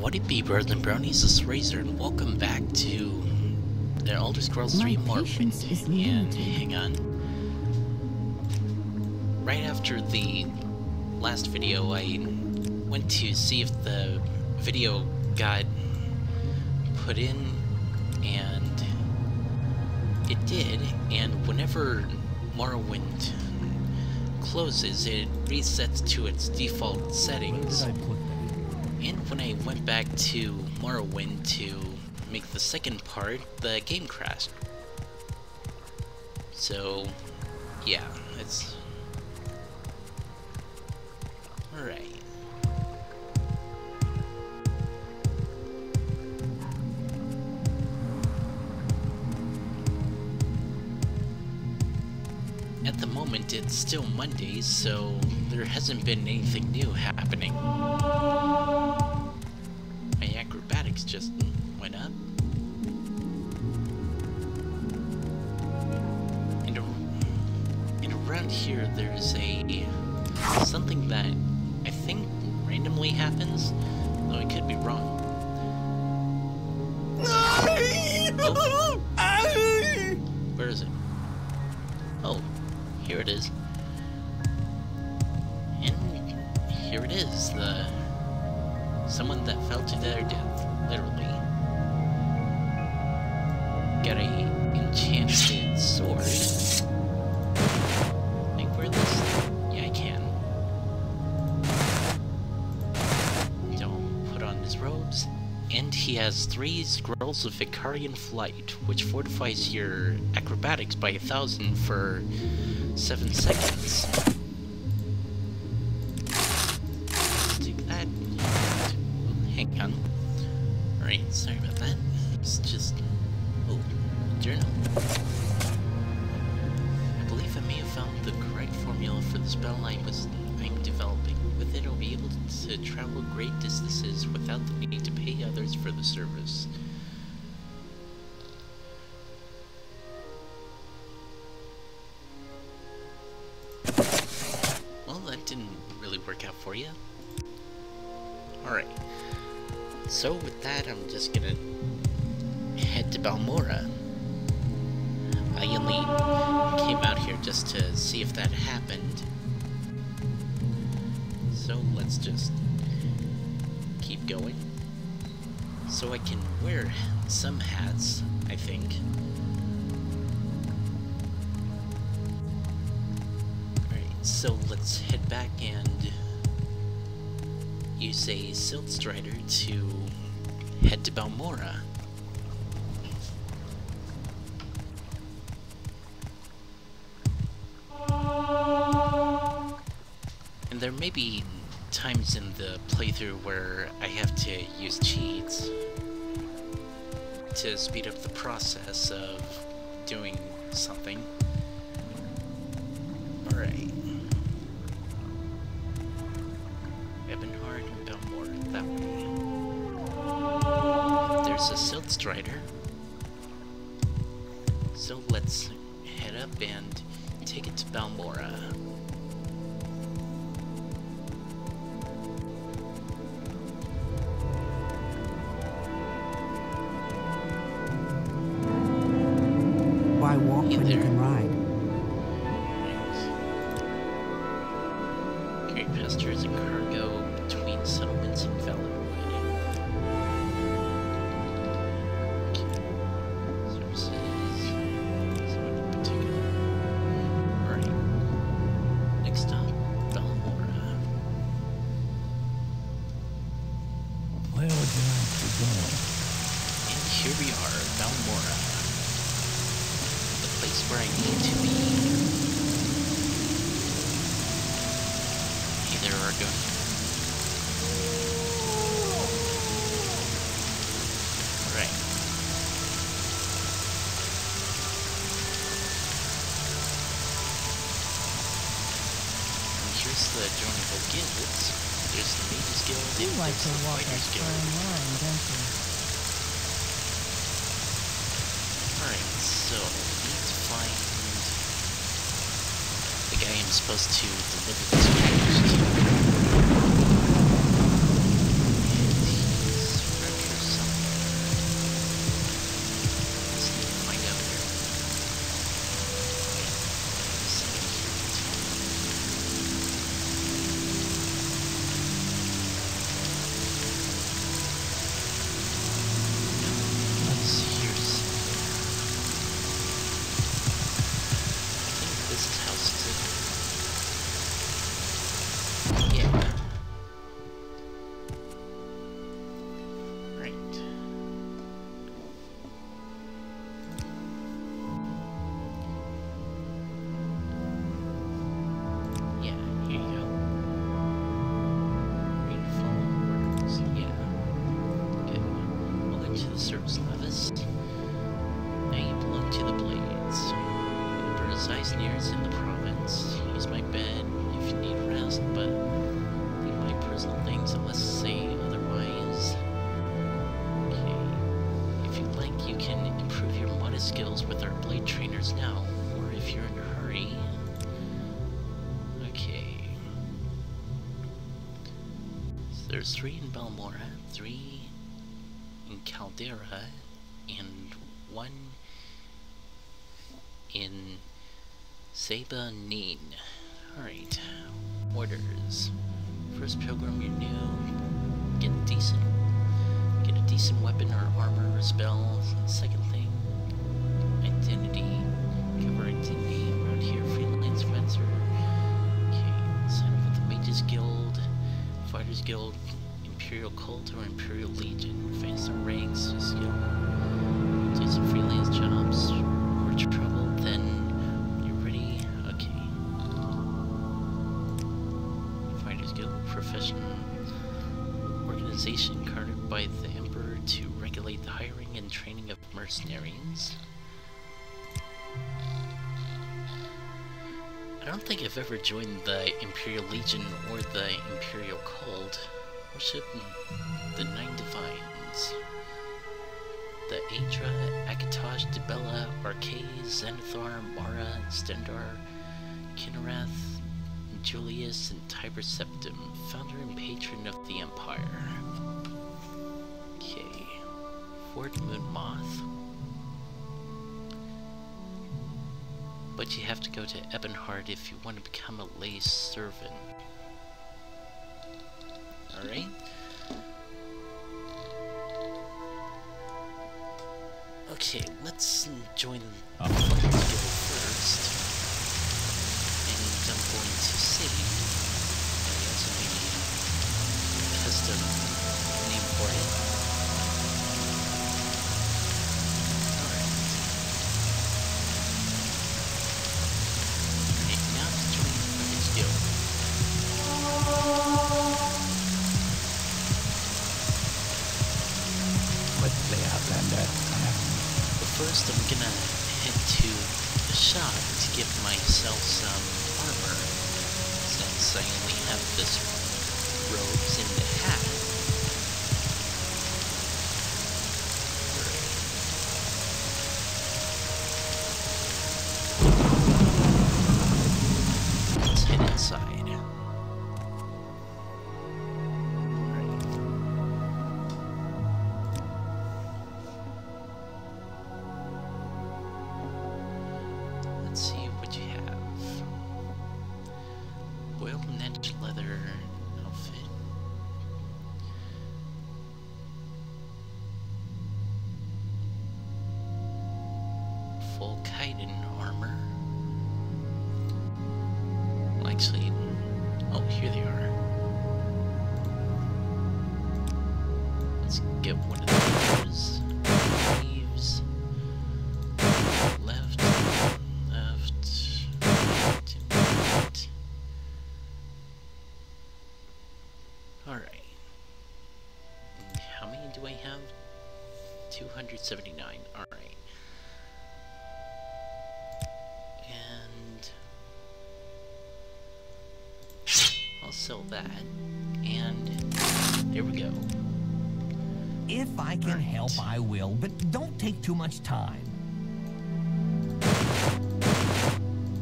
What it be, birds and brownies? This is Razor, and welcome back to the Elder Scrolls 3 Morrowind. And hang on. Right after the last video, I went to see if the video got put in, and it did. And whenever Morrowind closes, it resets to its default settings. And when I went back to Morrowind to make the second part, the game crashed. So, yeah, it's... Alright. At the moment, it's still Monday, so there hasn't been anything new happening. Just went up. And, and around here, there's a something that I think randomly happens, though I could be wrong. Oh. Where is it? Oh, here it is. And here it is, the someone that fell to their death, literally. Got a enchanted sword. I wear this? Yeah, I can. Don't put on his robes. And he has three scrolls of Icarian Flight, which fortifies your acrobatics by a thousand for seven seconds. For the service. Well, that didn't really work out for you. Alright. So with that, I'm just gonna head to Balmora. I only came out here just to see if that happened. So let's just keep going. So I can wear some hats, I think. Alright, so let's head back and use a Silt Strider to head to Balmora. And there may be times in the playthrough where I have to use cheats to speed up the process of doing something. Where I need to be. Hey there, Argonia. Right. And here's the Journal Guilds. There's the Mages Guild You like to the walk a fine line, don't you? Alright, so we need to find the guy I'm supposed to deliver this to. Leave my personal things unless say otherwise. Okay. If you'd like, you can improve your modest skills with our blade trainers now, or if you're in a hurry. Okay. So there's three in Balmora, three in Caldera, and one in Seyda Neen. Alright. Orders. First pilgrim, you're new. Get decent get a decent weapon or armor or spell. Second thing, identity. Cover identity around here. Freelance fencer. Okay, sign up with the Mages Guild, Fighters Guild, Imperial Cult, or Imperial Legion. Advance ranks, skill. Professional organization carved by the Emperor to regulate the hiring and training of mercenaries. I don't think I've ever joined the Imperial Legion or the Imperial Cult. Worship the Nine Divines. The Aedra, Akatosh, Dibella, Arkay, Zenithar, Mara, Stendarr, Kynareth, Julius, and Tiber Septim, founder and patron of the Empire. Okay. Fort Moon Moth. But you have to go to Ebonheart if you want to become a lay servant. Alright. Okay, let's join the Guild first. Going to save. And we also need a custom name for it. Alright. Alright, now to join the Fighters Guild. Quickly, Outlander. But first, I'm gonna head to the shop to get myself some armor, since I only have this robes and the hat. Get one of those. Leaves. Left, left, right, right. Alright. How many do I have? 279. Alright. And I'll sell that. And there we go. If I can Right. help, I will, but don't take too much time.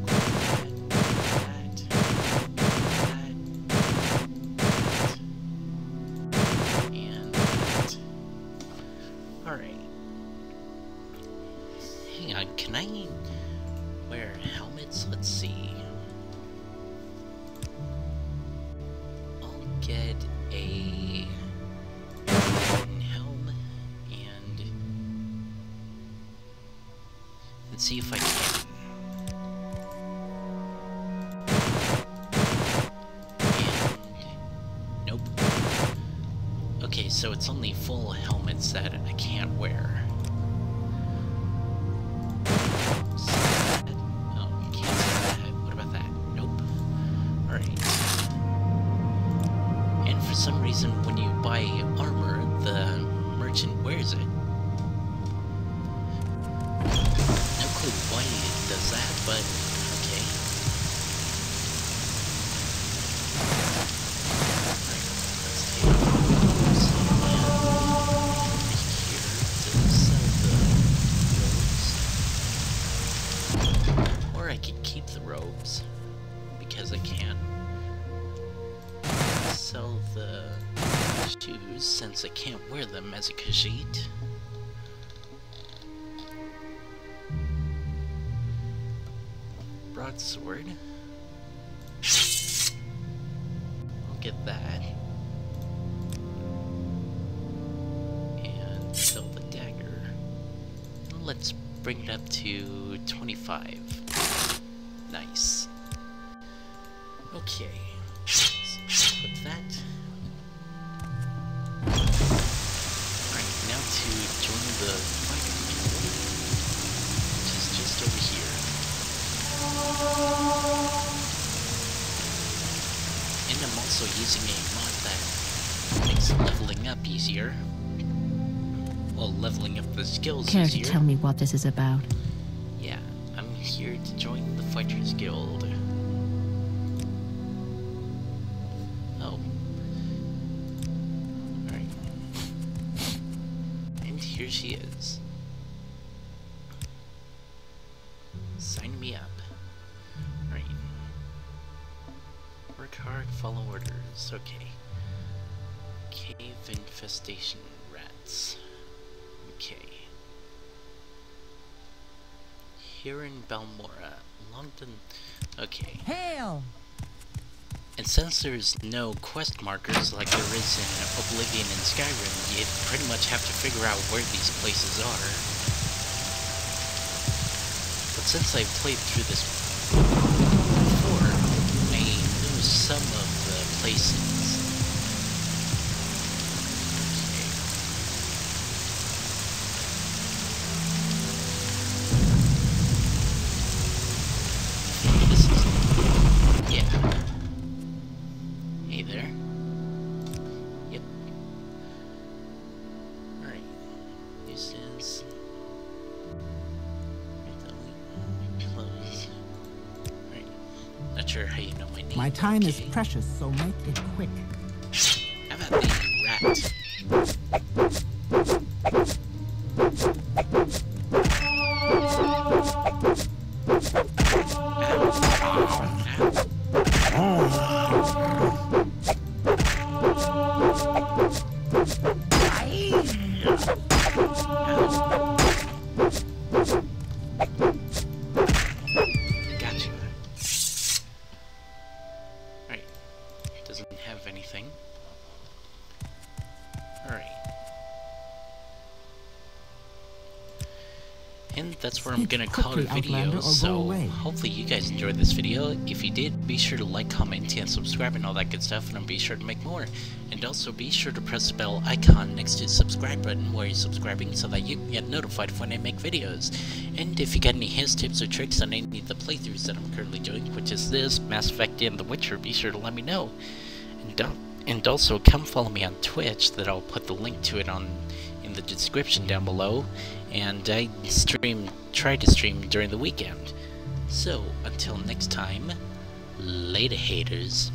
That, that, see if I can. And nope. Okay, so it's only full helmets that I can't wear. Some reason, when you buy armor, the merchant wears it. Does that, but okay. Let's take over here sell the robes. Or I could keep the robes, because I can. Sell the shoes, since I can't wear them as a Khajiit. Broadsword. I'll get that. And sell the dagger. Let's bring it up to 25. Nice. Okay. Also using a mod that makes leveling up easier. Well, leveling up the skills Care to easier. tell me what this is about? Yeah, I'm here to join the Fighters Guild. Oh. Alright. And here she is. Work hard, follow orders. Okay. Cave infestation rats. Okay. Here in Balmora, London. Okay. Hail! And since there's no quest markers like there is in Oblivion and Skyrim, you pretty much have to figure out where these places are. But since I've played through this before, I know some of the sure how you know my name. My time is precious, so make it quick. How about the rat? Ow. Ow. Gonna call it a video, Outlander, or go so hopefully you guys enjoyed this video. If you did, be sure to like, comment, and subscribe and all that good stuff, and I'll be sure to make more. And also be sure to press the bell icon next to the subscribe button while you're subscribing so that you can get notified when I make videos. And if you got any hints, tips, or tricks on any of the playthroughs that I'm currently doing, which is this, Mass Effect, and The Witcher, be sure to let me know. And don't and also come follow me on Twitch that I'll put the link to it on in the description down below and I stream try to stream during the weekend. So until next time, later haters.